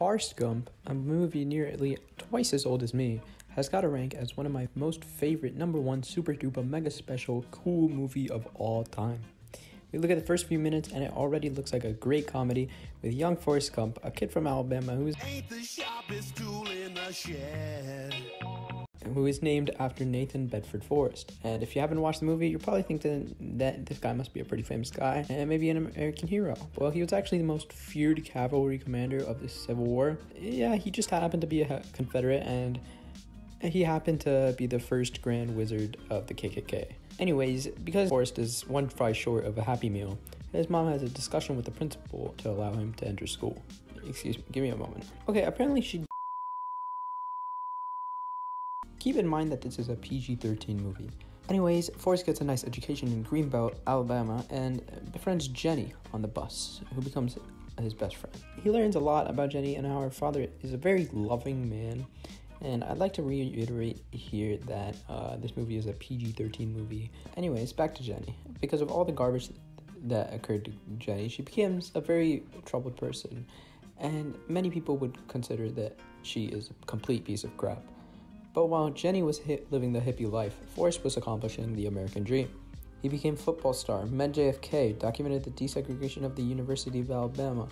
Forrest Gump, a movie nearly twice as old as me, has got a rank as one of my most favorite number one super duper mega special cool movie of all time. We look at the first few minutes and it already looks like a great comedy with young Forrest Gump, a kid from Alabama who's Who is named after Nathan Bedford Forrest. And if you haven't watched the movie, you're probably thinking that this guy must be a pretty famous guy and maybe an American hero. Well, he was actually the most feared cavalry commander of the Civil War. Yeah, he just happened to be a Confederate and he happened to be the first Grand Wizard of the KKK. Anyways, because Forrest is one fry short of a Happy Meal, his mom has a discussion with the principal to allow him to enter school. Excuse me, give me a moment. Okay, apparently she Keep in mind that this is a PG 13 movie. Anyways, Forrest gets a nice education in Greenbelt, Alabama, and befriends Jenny on the bus, who becomes his best friend. He learns a lot about Jenny and how her father is a very loving man. And I'd like to reiterate here that uh, this movie is a PG 13 movie. Anyways, back to Jenny. Because of all the garbage that occurred to Jenny, she becomes a very troubled person. And many people would consider that she is a complete piece of crap. But while Jenny was living the hippie life, Forrest was accomplishing the American dream. He became football star, met JFK, documented the desegregation of the University of Alabama,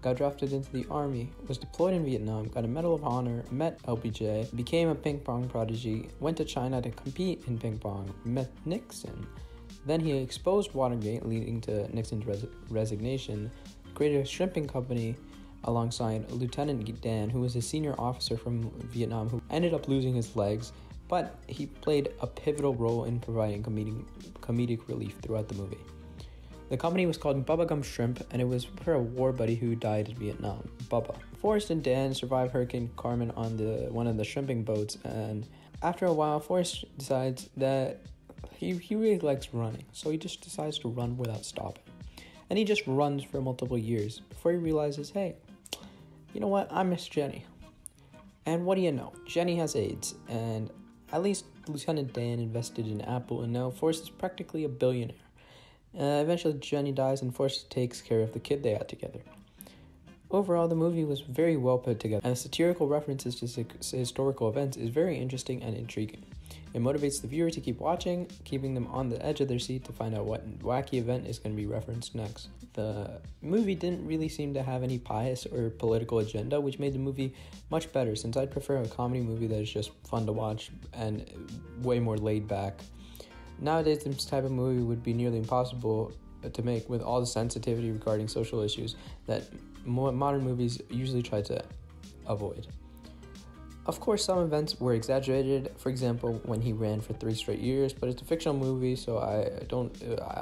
got drafted into the army, was deployed in Vietnam, got a Medal of Honor, met LBJ, became a ping pong prodigy, went to China to compete in ping pong, met Nixon. Then he exposed Watergate, leading to Nixon's res- resignation, created a shrimping company, alongside Lieutenant Dan, who was a senior officer from Vietnam who ended up losing his legs, but he played a pivotal role in providing comedic, comedic relief throughout the movie. The company was called Bubba Gump Shrimp, and it was for a war buddy who died in Vietnam, Bubba. Forrest and Dan survive Hurricane Carmen on the one of the shrimping boats, and after a while, Forrest decides that he, he really likes running, so he just decides to run without stopping. And he just runs for multiple years before he realizes, hey, you know what? I miss Jenny. And what do you know? Jenny has AIDS, and at least Lieutenant Dan invested in Apple, and now Forrest is practically a billionaire. Uh, eventually, Jenny dies, and Forrest takes care of the kid they had together. Overall, the movie was very well put together, and the satirical references to historical events is very interesting and intriguing. It motivates the viewer to keep watching, keeping them on the edge of their seat to find out what wacky event is going to be referenced next. The movie didn't really seem to have any pious or political agenda, which made the movie much better since I'd prefer a comedy movie that is just fun to watch and way more laid back. Nowadays, this type of movie would be nearly impossible to make with all the sensitivity regarding social issues that modern movies usually try to avoid. Of course, some events were exaggerated. For example, when he ran for three straight years, but it's a fictional movie, so I don't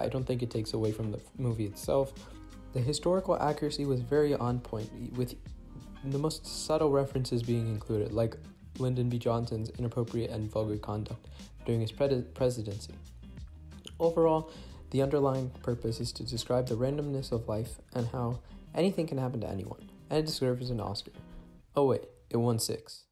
I don't think it takes away from the movie itself. The historical accuracy was very on point, with the most subtle references being included, like Lyndon B. Johnson's inappropriate and vulgar conduct during his pre- presidency. Overall, the underlying purpose is to describe the randomness of life and how anything can happen to anyone, and it deserves an Oscar. Oh, wait, it won six.